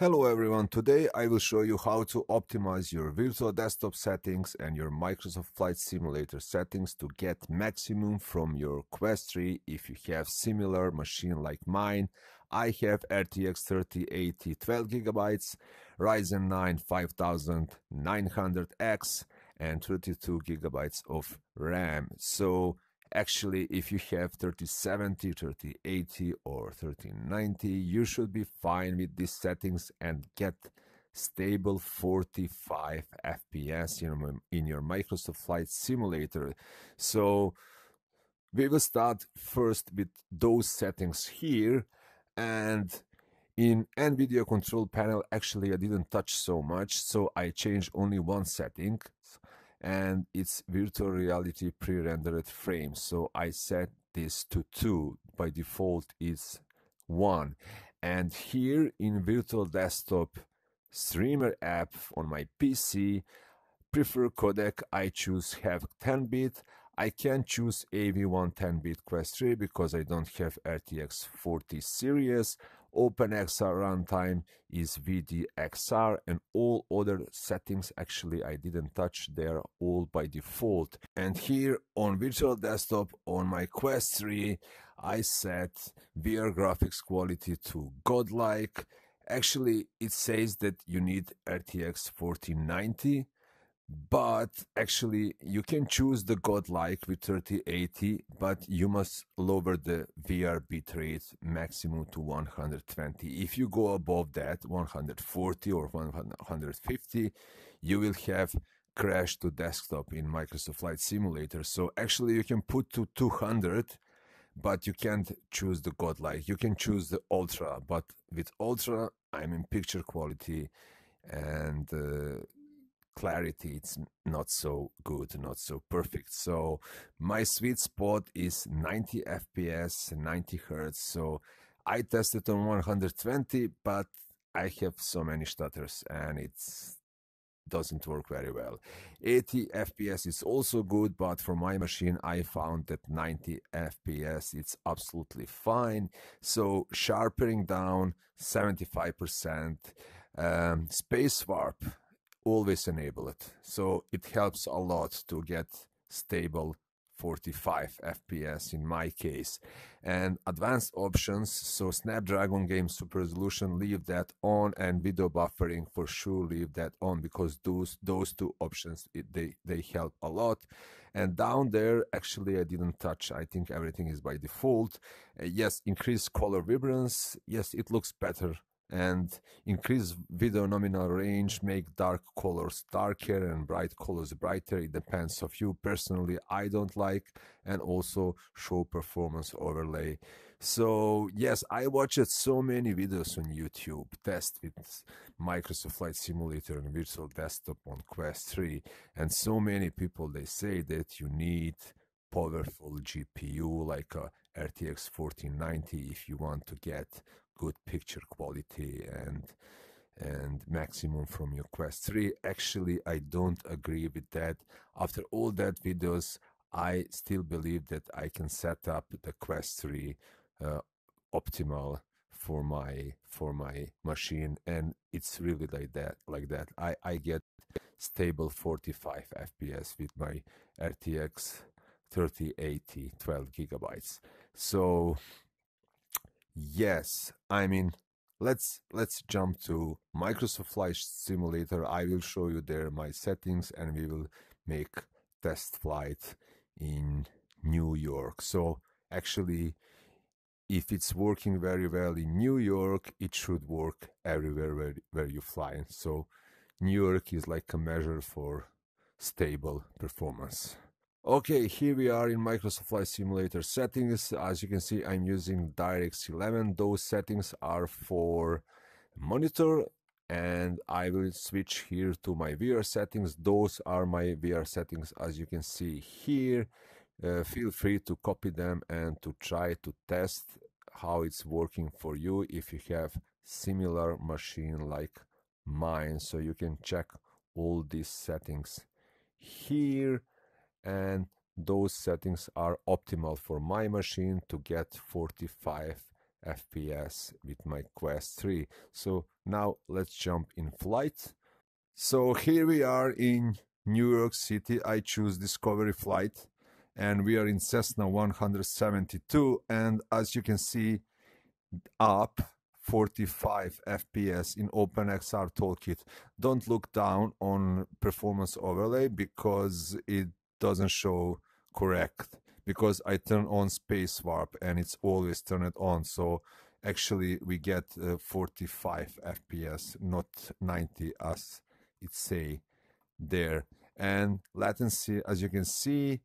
Hello everyone, today I will show you how to optimize your virtual desktop settings and your Microsoft Flight Simulator settings to get maximum from your Quest 3 if you have similar machine like mine. I have RTX 3080 12GB, Ryzen 9 5900X and 32GB of RAM. So Actually, if you have 3070, 3080 or 3090, you should be fine with these settings and get stable 45 FPS in, in your Microsoft Flight Simulator. So we will start first with those settings here and in NVIDIA control panel, actually I didn't touch so much, so I changed only one setting and it's virtual reality pre-rendered frame. So I set this to 2 by default it's 1 and here in virtual desktop streamer app on my PC prefer codec I choose HEVC 10 bit. I can choose AV1 10 bit Quest 3 because I don't have RTX 40 series OpenXR runtime is VDXR and all other settings actually I didn't touch they're all by default. And here on virtual desktop on my Quest 3 I set VR graphics quality to godlike. Actually it says that you need RTX 4090 but actually you can choose the godlike with 3080 but you must lower the vr bitrate maximum to 120 if you go above that 140 or 150 you will have crash to desktop in microsoft flight simulator. So actually you can put to 200 but you can't choose the godlike. You can choose the ultra but with ultra i'm in picture quality and uh, clarity it's not so good not so perfect. So my sweet spot is 90 fps 90 hertz. So i tested on 120 but i have so many stutters and it doesn't work very well. 80 fps is also good but for my machine i found that 90 fps it's absolutely fine. So sharpening down 75% um, space warp always enable it. So it helps a lot to get stable 45 FPS in my case. And advanced options, so Snapdragon Game Super Resolution, leave that on, and video buffering for sure leave that on because those those two options it, they they help a lot. And down there, actually, I didn't touch. I think everything is by default. Uh, yes, increase color vibrance. Yes, it looks better and increase video nominal range make dark colors darker and bright colors brighter. It depends of you. Personally i don't like and also show performance overlay. So yes i watched so many videos on youtube test with microsoft flight simulator and virtual desktop on quest 3 and so many people they say that you need powerful gpu like a rtx 4090 if you want to get good picture quality and and maximum from your quest. 3 actually i don't agree with that. After all that videos i still believe that i can set up the quest 3 uh, optimal for my for my machine and it's really like that like that. I i get stable 45 fps with my rtx 3080 12 gigabytes. So Yes, I mean, let's let's jump to Microsoft Flight Simulator. I will show you there my settings and we will make test flight in New York. So actually if it's working very well in New York, it should work everywhere where, where you fly. So New York is like a measure for stable performance. Okay, here we are in Microsoft Flight Simulator settings. As you can see, I'm using DirectX 11. Those settings are for monitor and I will switch here to my VR settings. Those are my VR settings as you can see here. Uh, feel free to copy them and to try to test how it's working for you if you have similar machine like mine. So you can check all these settings here and those settings are optimal for my machine to get 45 FPS with my Quest 3. So now let's jump in flight. So here we are in New York City. I choose Discovery Flight and we are in Cessna 172 and as you can see up 45 FPS in OpenXR Toolkit. Don't look down on performance overlay because it doesn't show correct because I turn on space warp and it's always turned on. So actually we get uh, 45 FPS, not 90 as it say there. And latency, as you can see,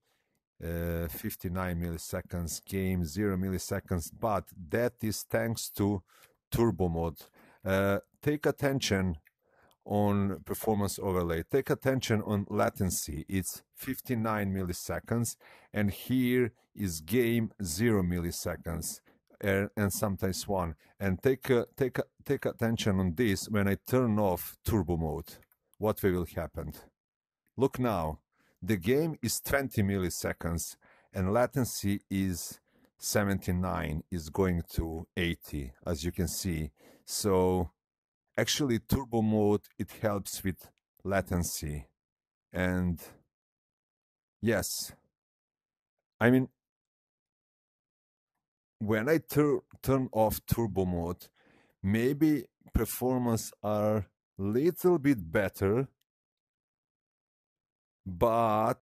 uh, 59 milliseconds, game 0 milliseconds, but that is thanks to turbo mode. Uh, take attention on performance overlay. Take attention on latency. It's 59 milliseconds, and here is game 0 milliseconds. And, sometimes one. And take uh, take take attention on this when I turn off turbo mode. What will happen? Look now, the game is 20 milliseconds and latency is 79 is going to 80 as you can see so actually turbo mode it helps with latency and yes i mean when i tur- turn off turbo mode maybe performance are little bit better but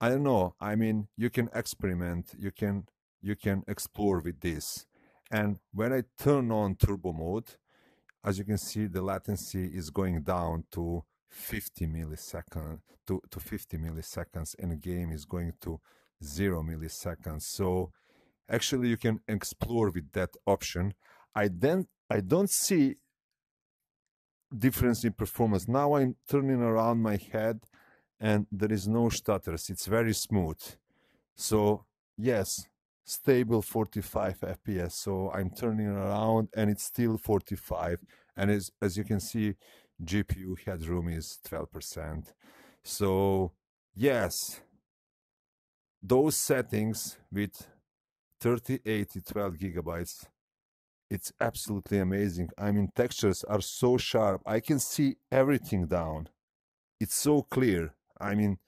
I don't know. I mean, you can experiment, you can you can explore with this. And when I turn on turbo mode, as you can see, the latency is going down to 50 milliseconds to, to 50 milliseconds, and game is going to zero milliseconds. So actually, you can explore with that option. I then I don't see difference in performance. Now I'm turning around my head and there is no stutters. It's very smooth. So yes, stable 45 FPS. So I'm turning around and it's still 45. And as, as you can see, GPU headroom is 12%. So yes, those settings with 3080 12 gigabytes it's absolutely amazing. I mean, textures are so sharp. I can see everything down. It's so clear. I mean,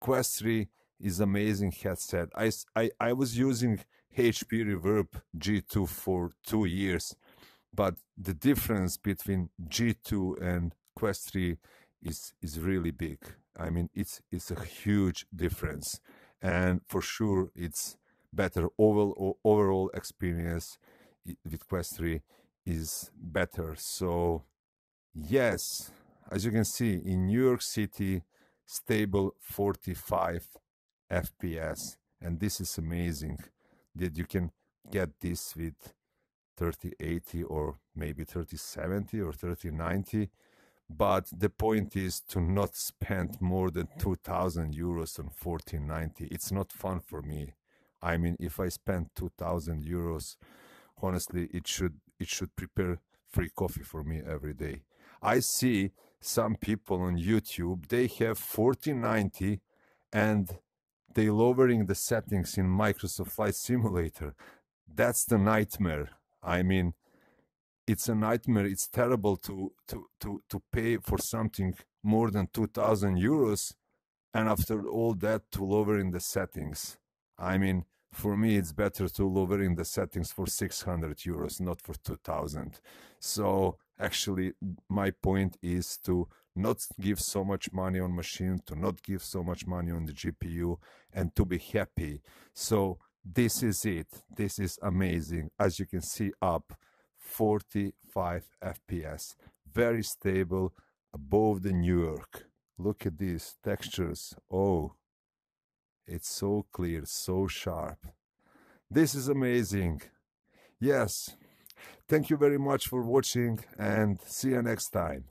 Quest 3 is amazing headset. I, I, I was using HP Reverb G2 for two years, but the difference between G2 and Quest 3 is, is really big. I mean, it's, it's a huge difference. And for sure, it's better overall, overall experience with Quest 3 is better. So, yes, as you can see, in New York City, stable 45 FPS. And this is amazing that you can get this with 3080 or maybe 3070 or 3090. But the point is to not spend more than 2000 euros on 4090. It's not fun for me. I mean, if I spend 2000 euros honestly it should it should prepare free coffee for me every day i see some people on youtube they have 4090 and they lowering the settings in microsoft flight simulator. That's the nightmare. I mean it's a nightmare. It's terrible to to to to pay for something more than 2000 euros and after all that to lowering the settings. I mean for me it's better to lower in the settings for 600 euros not for 2000 so actually my point is to not give so much money on machine to not give so much money on the gpu and to be happy so this is it this is amazing as you can see up 45 fps very stable above the new york look at these textures oh it's so clear, so sharp. This is amazing. Yes. Thank you very much for watching and see you next time.